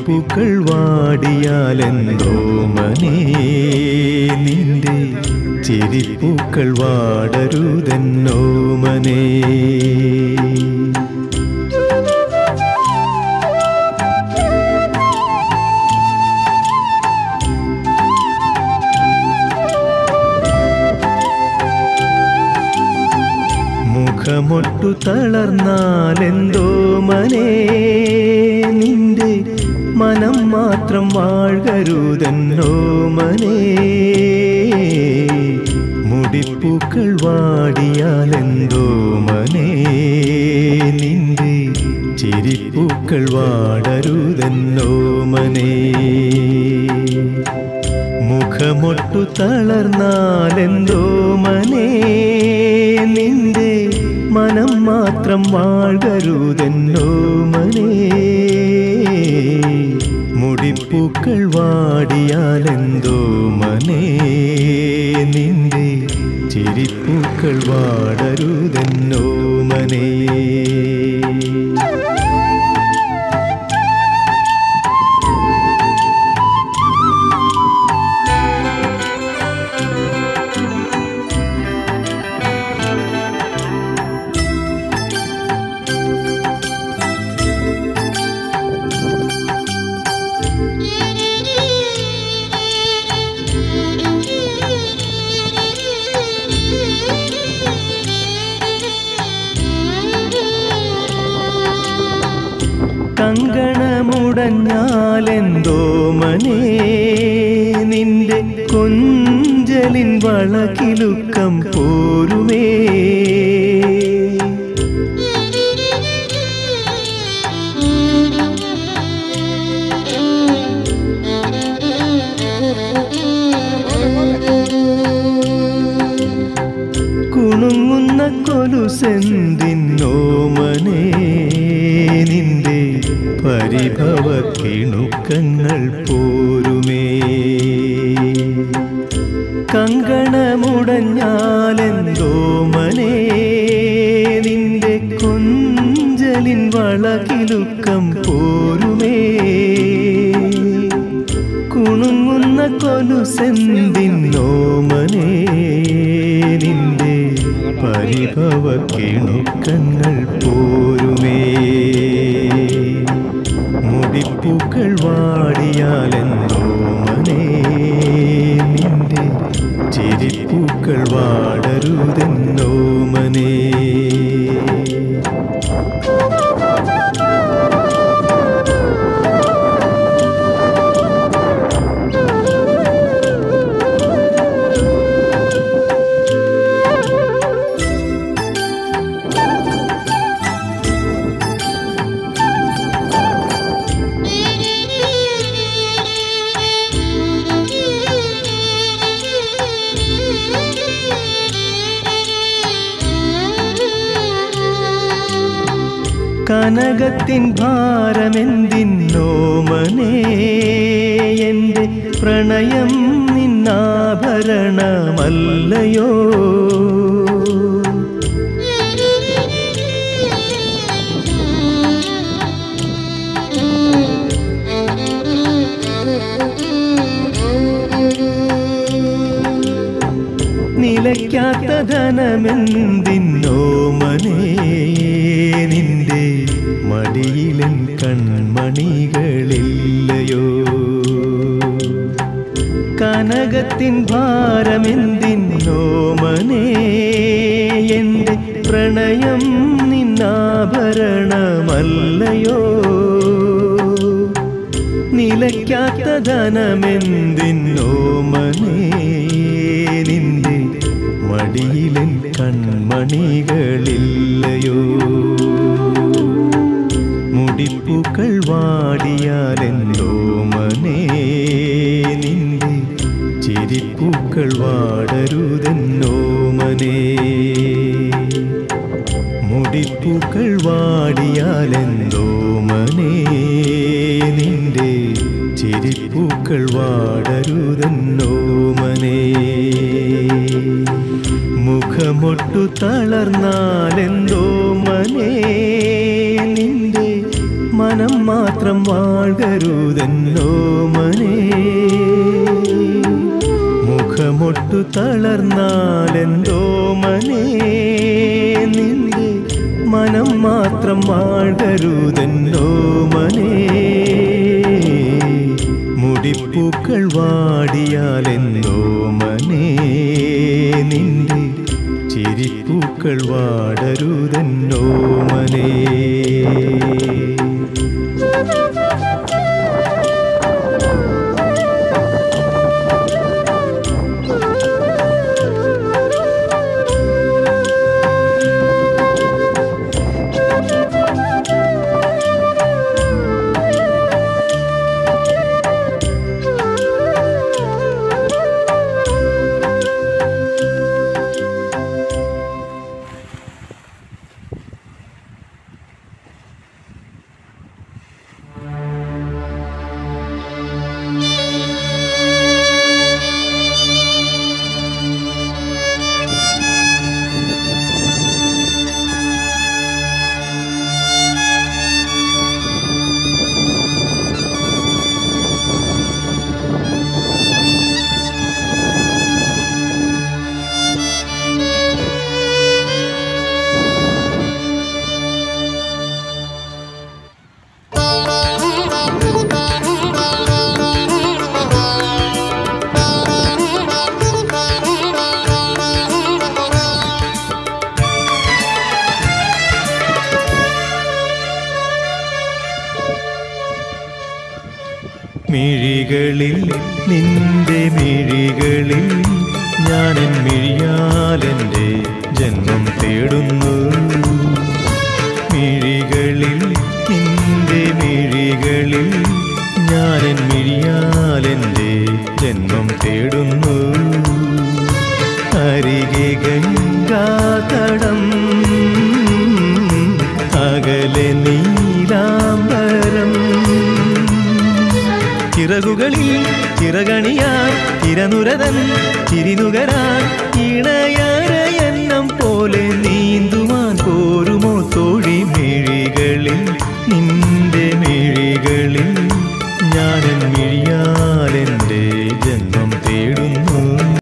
മുടിപ്പൂക്കൾ വാടിയാലെന്തോ മനേ. നിന്റെ ചിരിപ്പൂക്കൾ വാടരുതെന്നോ മനേ. മുഖമൊട്ടു തളർന്നാലെന്തോ മനം. മാത്രം വാഴ്കരുതെന്നോ മനേ. മുടിപ്പൂക്കൾ വാടിയാലെന്തോ മനേ. നിന്റെ ചിരിപ്പൂക്കൾ വാടരുതെന്നോ മനേ. മുഖമൊട്ടു തളർന്നാലെന്തോ മനേ. നിന്റെ മനം മാത്രം വാഴരുതെന്നോ മനേ. മുടിപ്പൂക്കൾ വാടിയാലെന്തോ മനേ. നിന്റെ ചിരിപ്പൂക്കൾ വാടരുതെന്നോ മനേ. കങ്കണമുടഞ്ഞാലെന്തോ മനേ നിന്റെ കൊഞ്ചലിൻ വളക്കിലുക്കം പോരുമേ. കുണുങ്ങുന്ന കൊലുസെന്തിന്നോ പരിഭവ കിണുക്കങ്ങൾ പോരുമേ. കങ്കണമുടഞ്ഞാലെന്തോ മനേ നിന്റെ കൊഞ്ചലിൻ വളകിലുക്കം പോരുമേ. കുണുങ്ങുന്ന കൊലുസെന്തിന്നോ മനേ നിന്റെ പരിഭവ കിണുക്കങ്ങൾ പോരുമേ. മുടിപ്പൂക്കൾ വാടിയാലെന്തോ മനേ നിന്റെ ചിരിപ്പൂക്കൾ വാടരുതെന്നോ മനേ കനകത്തിൻ ഭാരമെന്തിന്നോ മനേ? എന്റെ പ്രണയം നിന്നാഭരണമല്ലയോ? നിലയ്ക്കാത്ത ധനമെന്തിന്നോ മനേ നിന്റെ മടിയിലൻ കൺമണികളില്ലയോ? കനകത്തിൻ ഭാരമെന്തിന്നോ മനേ എന്റെ പ്രണയം നിന്നാഭരണമല്ലയോ? നിലയ്ക്കാത്ത ധനമെന്തിന്നോ മനേ നിന്റെ മടിയിലൻ കൺമണികളില്ലയോ? മുടിപ്പൂക്കൾ വാടിയാലെന്തോ മനേ നിന്റെ ചിരിപ്പൂക്കൾ വാടരുതെന്നോ മനേ? മുടിപ്പൂക്കൾ വാടിയാലെന്തോ മനേ നിന്റെ ചിരിപ്പൂക്കൾ വാടരുതെന്നോ മനേ? മുഖമൊട്ടു തളർന്നാലെന്തോ മനേ നിന്റെ മനം മാത്രം വാഴരുതെന്നോമനേ മുഖമൊട്ടു തളർന്നാലെന്തോമനേ നിന്റെ മനം മാത്രം വാഴരുതെന്നോമനേ മുടിപ്പൂക്കൾ വാടിയാലെന്തോമനേ നിന്റെ ചിരിപ്പൂക്കൾ വാടരുതെന്നോമനേ മിഴികളിൽ മിഴികളിൽ ഞാനെൻ മിഴിയാലെന്റെ ജന്മം തേടുന്നു. മിഴികളിൽ നിന്റെ മിഴികളിൽ ഞാനെൻ മിഴിയാലെന്റെ ജന്മം തേടുന്നു. അരികെ ഗംഗാതടം അകലെ നീലാംബരം. ചിറകുകളിൽ ചിറകണിയാൻ തിരനുരതൻ ചിരിനുകരാൻ ഇണയരയെണ്ണം